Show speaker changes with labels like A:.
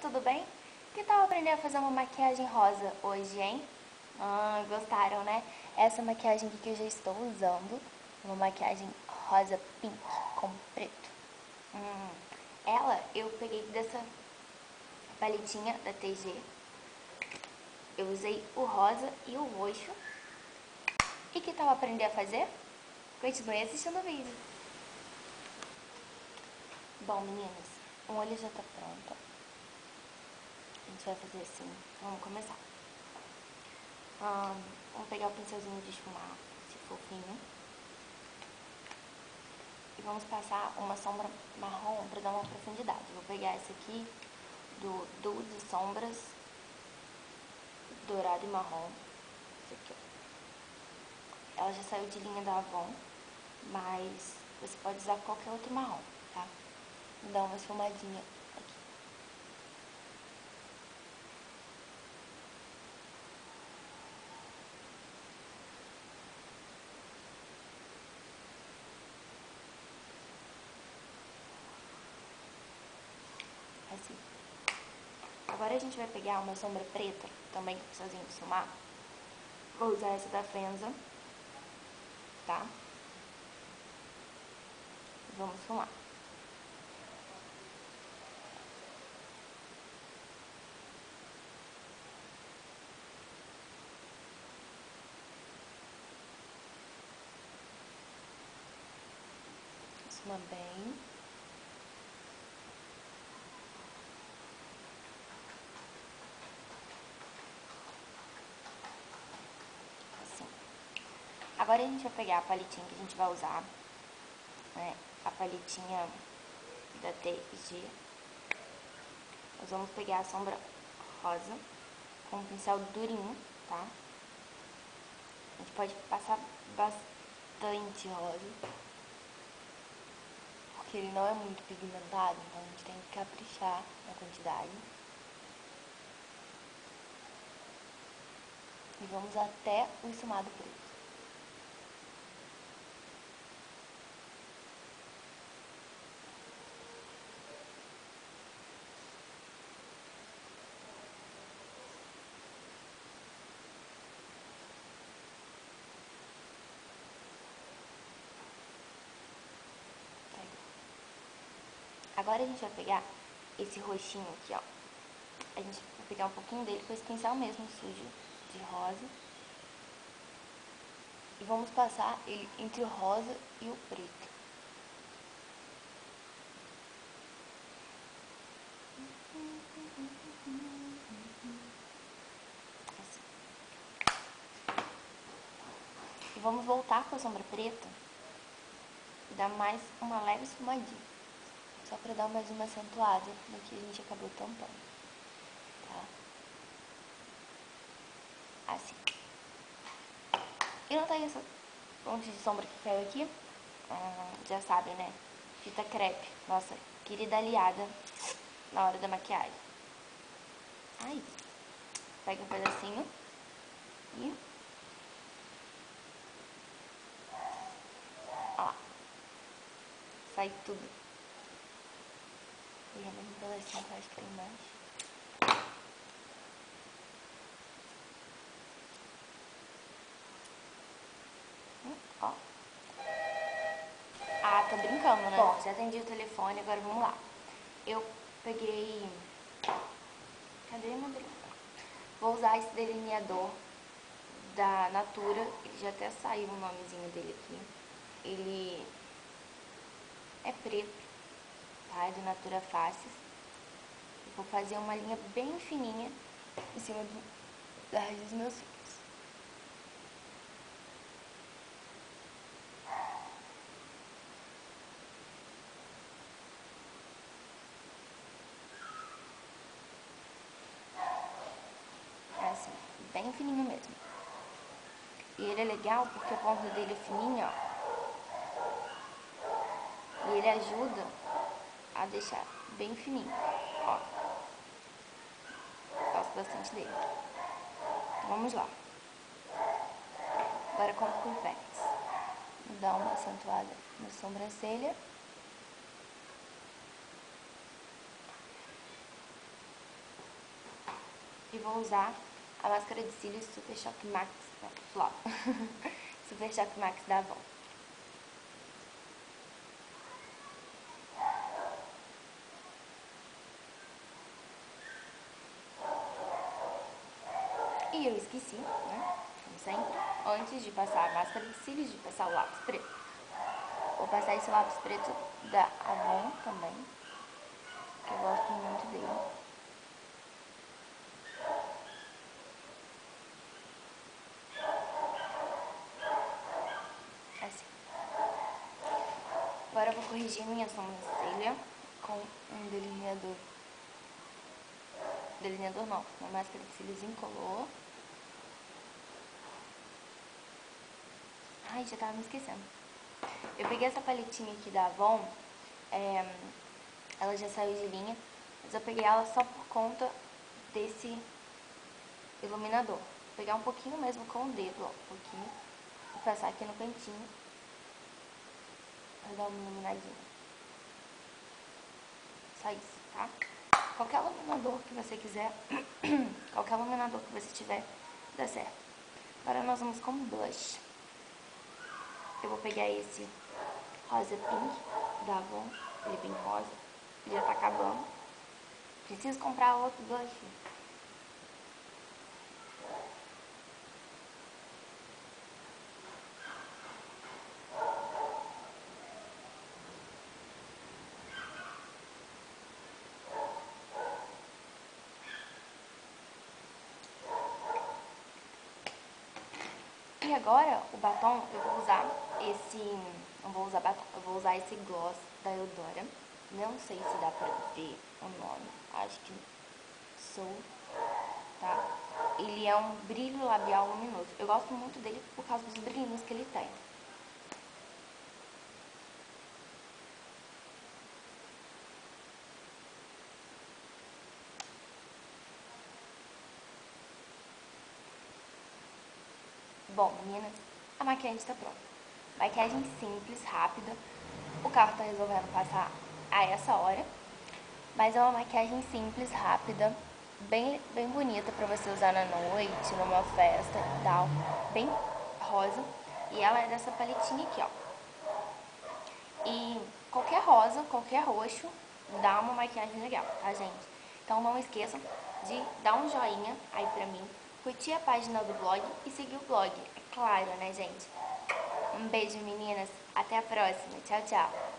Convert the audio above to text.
A: tudo bem? Que tal aprender a fazer uma maquiagem rosa hoje, hein? Ah, gostaram, né? Essa maquiagem aqui que eu já estou usando, uma maquiagem rosa pink com preto. Hum, ela eu peguei dessa paletinha da TG. Eu usei o rosa e o roxo. E que tal aprender a fazer? Continue assistindo o vídeo. Bom, meninas, o olho já tá pronto. A gente vai fazer assim. Vamos começar. Um, vamos pegar o pincelzinho de esfumar, esse fofinho. E vamos passar uma sombra marrom para dar uma profundidade. Vou pegar esse aqui do Duo de Sombras Dourado e Marrom. Esse aqui, ó. Ela já saiu de linha da Avon, mas você pode usar qualquer outro marrom, tá? Dar uma esfumadinha Assim. Agora a gente vai pegar uma sombra preta, também com pincelzinho de esfumar. Vou usar essa da Fenza, tá? Vamos esfumar. Esfuma bem. Assim. Agora a gente vai pegar a palitinha que a gente vai usar, né? A palitinha da TG. Nós vamos pegar a sombra rosa com um pincel durinho, tá? A gente pode passar bastante rosa porque ele não é muito pigmentado, então a gente tem que caprichar na quantidade. E vamos até o esfumado preto. Agora a gente vai pegar esse roxinho aqui, ó. A gente vai pegar um pouquinho dele com esse pincel mesmo sujo de rosa. E vamos passar ele entre o rosa e o preto. E vamos voltar com a sombra preta e dar mais uma leve esfumadinha. Só pra dar mais uma acentuada no que a gente acabou tampando. Tá? Assim. E não tá aí essa ponte de sombra que caiu aqui? Hum, já sabem, né? Fita crepe. Nossa querida aliada na hora da maquiagem. Aí. Pega um pedacinho e... Ó. Sai tudo e a mesma pedacinho que eu acho que tem mais. Hum, ó. Ah, tô brincando, né? Bom, já atendi o telefone, agora vamos lá. Eu peguei... Cadê meu brinco? Vou usar esse delineador da Natura. Ele já até saiu o nomezinho dele aqui. Ele é preto tá? É de Natura Faces. Vou fazer uma linha bem fininha em cima do, da raiz dos meus cílios. É assim, bem fininho mesmo. E ele é legal porque a ponta dele é fininha, ó. E ele ajuda a deixar bem fininho, ó. Gosto bastante dele. Então, vamos lá. Agora com o Curvex. Vou dar uma acentuada na sobrancelha. vou usar a máscara de cílios Super Shock Max, não, Super Shock Max da Avon. E eu esqueci, né, como sempre, antes de passar a máscara de cílios, de passar o lápis preto. Vou passar esse lápis preto da Avon também, que eu gosto muito dele. Assim. Agora eu vou corrigir minha sobrancelha com um delineador. Delineador não, uma máscara de cílios incolor. Ai, já tava me esquecendo. Eu peguei essa paletinha aqui da Avon, é, ela já saiu de linha, mas eu peguei ela só por conta desse iluminador. Vou pegar um pouquinho mesmo com o dedo, ó, um pouquinho, vou passar aqui no cantinho, pra dar uma iluminadinha. Só isso, tá? Qualquer iluminador que você quiser, qualquer iluminador que você tiver, dá certo. Agora nós vamos com blush. Eu vou pegar esse rosa pink da Avon, ele é bem rosa, ele já tá acabando. Preciso comprar outro blush. Agora, o batom, eu vou usar esse, não vou usar batom, eu vou usar esse gloss da Eudora. Não sei se dá pra ver o nome, acho que sou, tá? Ele é um brilho labial luminoso. Eu gosto muito dele por causa dos brilhinhos que ele tem. Bom, meninas, a maquiagem está pronta. Maquiagem simples, rápida. O carro está resolvendo passar a essa hora. Mas é uma maquiagem simples, rápida, bem, bem bonita para você usar na noite, numa festa e tal. Bem rosa. E ela é dessa paletinha aqui, ó. E qualquer rosa, qualquer roxo, dá uma maquiagem legal, tá, gente? Então não esqueçam de dar um joinha aí pra mim, curtir a página do blog e seguir o blog, é claro, né, gente? Um beijo, meninas. Até a próxima. Tchau, tchau.